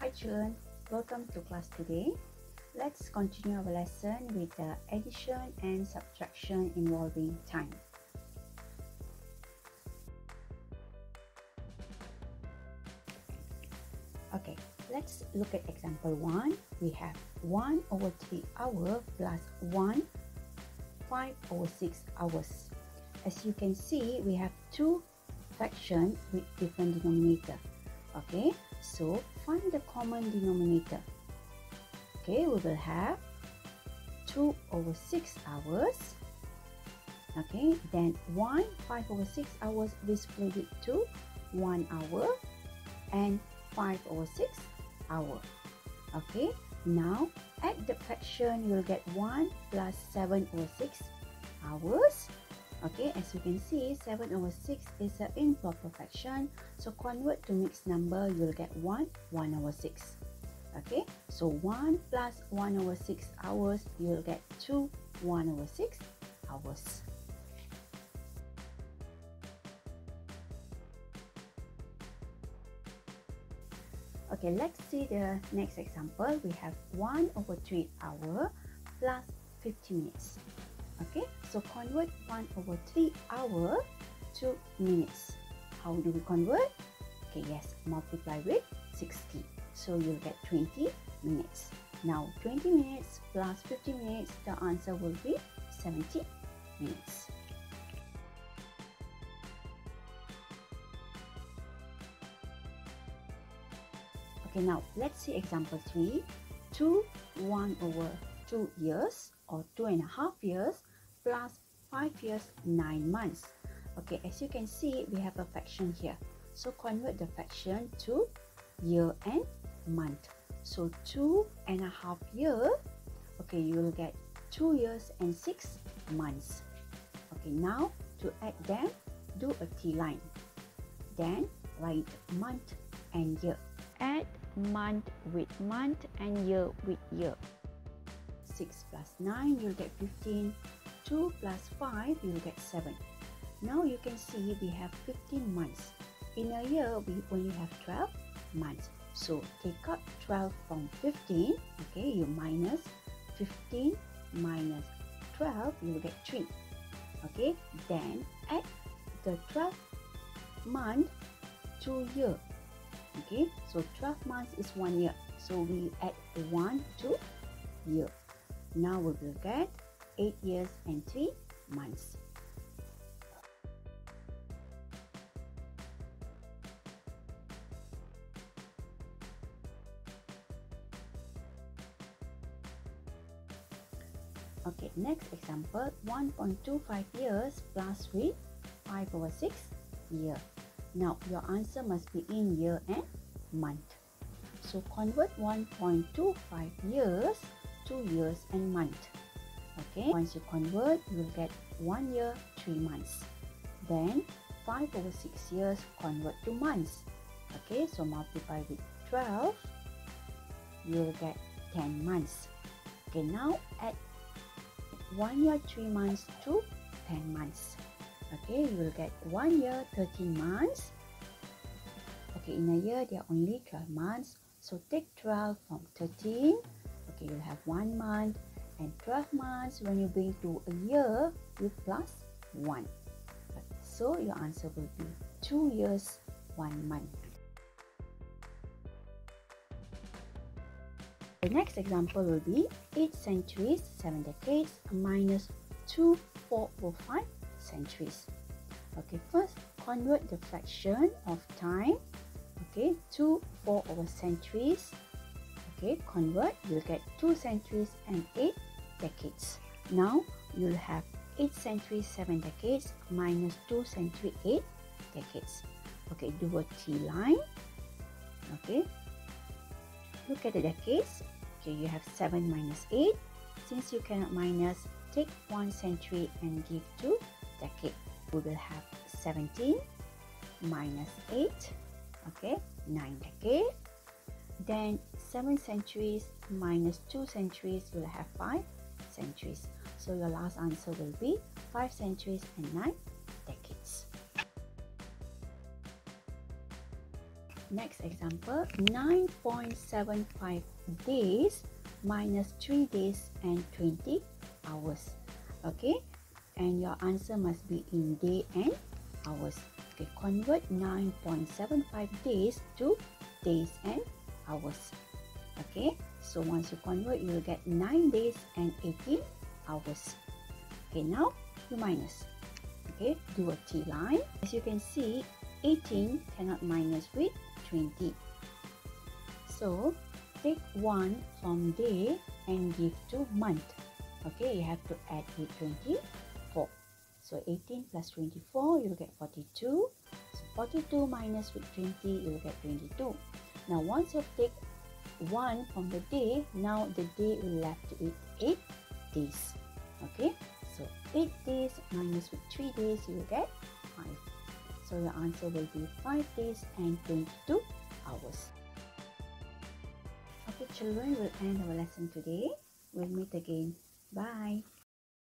Hi children, welcome to class today. Let's continue our lesson with the addition and subtraction involving time. Okay, let's look at example 1. We have 1 over 3 hour plus 1 5 over 6 hours. As you can see, we have two fractions with different denominator. Okay, so find the common denominator. Okay, we will have 2 over 6 hours. Okay, then 1 5 over 6 hours we split it to 1 hour and 5 over 6 hour. Okay, now add the fraction, you'll get 1 plus 7 over 6 hours. Okay, as you can see, 7 over 6 is an improper fraction. So convert to mixed number, you'll get 1, 1 over 6. Okay, so 1 plus 1 over 6 hours, you'll get 2, 1 over 6 hours. Okay, let's see the next example. We have 1 over 3 hour plus 50 minutes. Okay, so convert 1 over 3 hour to minutes. How do we convert? Okay, yes, multiply with 60. So you'll get 20 minutes. Now 20 minutes plus 50 minutes, the answer will be 70 minutes. Okay, now let's see example 3. 2, 1 over 2 years or 2 and a half years plus 5 years 9 months. Okay, as you can see, we have a fraction here. So convert the fraction to year and month. So 2 and a half year, okay, you will get 2 years and 6 months. Okay, now to add them, do a T line. Then write month and year. Add month with month and year with year. 6 plus 9, you'll get 15. 2 plus 5, you'll get 7. Now you can see we have 15 months. In a year, we only have 12 months. So take out 12 from 15. Okay, you minus 15 minus 12, you'll get 3. Okay, then add the 12 month to year okay so 12 months is one year so we add 1 to year now we will get 8 years and 3 months Okay, next example 1.25 years plus with 5 over 6 year. Now, your answer must be in year and month. So, convert 1.25 years to years and month. Okay, once you convert, you will get 1 year, 3 months. Then, 5 over 6 years, convert to months. Okay, so multiply with 12, you will get 10 months. Okay, now add 1 year, 3 months to 10 months okay you will get one year 13 months okay in a year there are only 12 months so take 12 from 13 okay you'll have one month and 12 months when you bring to a year you plus one so your answer will be two years one month the next example will be 8 centuries 7 decades minus 2 4 or 5 centuries. Okay, first convert the fraction of time okay two 4 over centuries. Okay, convert, you'll get 2 centuries and 8 decades. Now you'll have 8 centuries, 7 decades minus 2 centuries, 8 decades. Okay, do a T line. Okay, look at the decades. Okay, you have 7 minus 8. Since you cannot minus, take 1 century and give 2 decade we will have 17 minus 8 okay 9 decade then 7 centuries minus 2 centuries will have 5 centuries so your last answer will be 5 centuries and 9 decades Next example, 9.75 days minus 3 days and 20 hours. Okay, and your answer must be in day and hours. Okay, convert 9.75 days to days and hours. Okay, so once you convert, you will get 9 days and 18 hours. Okay, now you minus. Okay, do a T line. As you can see, 18 cannot minus with 20. So, take 1 from day and give to month. Okay, you have to add with 24. So, 18 plus 24, you'll get 42. So, 42 minus with 20, you'll get 22. Now, once you take 1 from the day, now the day we left with 8 days. Okay, so 8 days minus with 3 days, you get 5. So your answer will be 5 days and 22 hours. Okay children, we'll end our lesson today. We'll meet again. Bye.